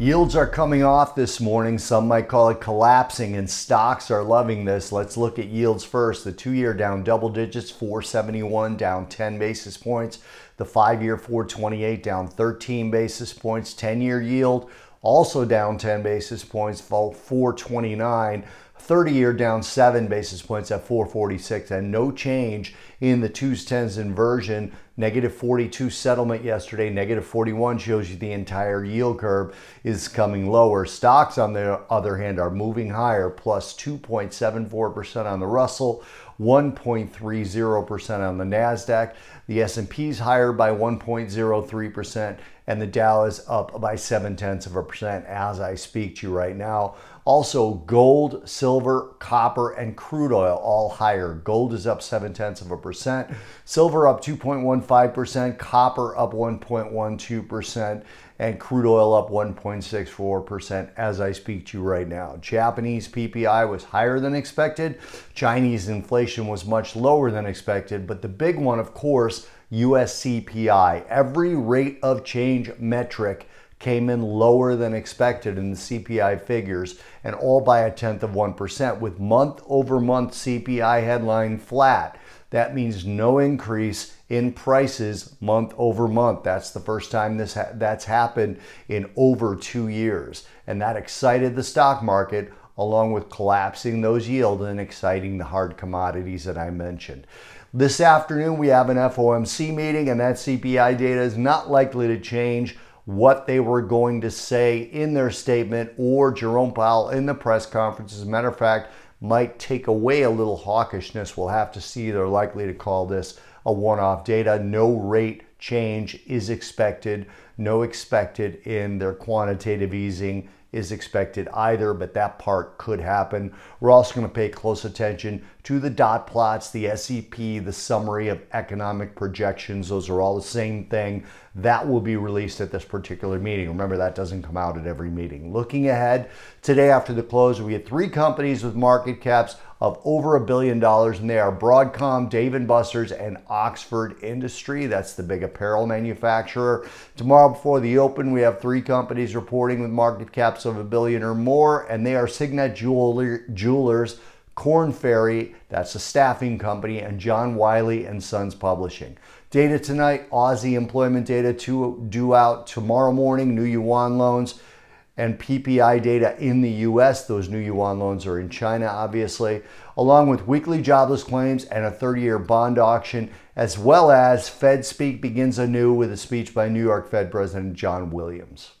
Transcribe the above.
Yields are coming off this morning. Some might call it collapsing, and stocks are loving this. Let's look at yields first. The two year down double digits, 471, down 10 basis points. The five year 428, down 13 basis points. 10 year yield also down 10 basis points, 429. 30 year down 7 basis points at 446 and no change in the 2s 10s inversion negative 42 settlement yesterday negative 41 shows you the entire yield curve is coming lower. Stocks on the other hand are moving higher plus 2.74% on the russell 1.30% on the nasdaq. The s&p is higher by 1.03% and the dow is up by 7 tenths of a percent as i speak to you right now. Also, gold, silver, copper, and crude oil all higher. Gold is up 7 tenths of a percent, silver up 2.15%, copper up 1.12%, and crude oil up 1.64% as I speak to you right now. Japanese PPI was higher than expected. Chinese inflation was much lower than expected, but the big one, of course, US CPI. Every rate of change metric came in lower than expected in the CPI figures and all by a tenth of 1%, with month over month CPI headline flat. That means no increase in prices month over month. That's the first time this ha- that's happened in over two years. And that excited the stock market along with collapsing those yields and exciting the hard commodities that I mentioned. This afternoon, we have an FOMC meeting, and that CPI data is not likely to change what they were going to say in their statement or Jerome Powell in the press conference. As a matter of fact, might take away a little hawkishness. We'll have to see. They're likely to call this a one off data. No rate change is expected, no expected in their quantitative easing is expected either, but that part could happen. We're also going to pay close attention to the dot plots, the SEP, the summary of economic projections. Those are all the same thing. That will be released at this particular meeting. Remember, that doesn't come out at every meeting. Looking ahead, today after the close, we had three companies with market caps of over a billion dollars, and they are Broadcom, Dave & Buster's, and Oxford Industry. That's the big apparel manufacturer. Tomorrow before the open, we have three companies reporting with market caps of a billion or more, and they are Signet Jewelers, Korn Ferry, that's a staffing company, and John Wiley and Sons Publishing. Data tonight, Aussie employment data to, due out tomorrow morning, new yuan loans and PPI data in the US. Those new yuan loans are in China, obviously, along with weekly jobless claims and a 30 year bond auction, as well as Fed speak begins anew with a speech by New York Fed President John Williams.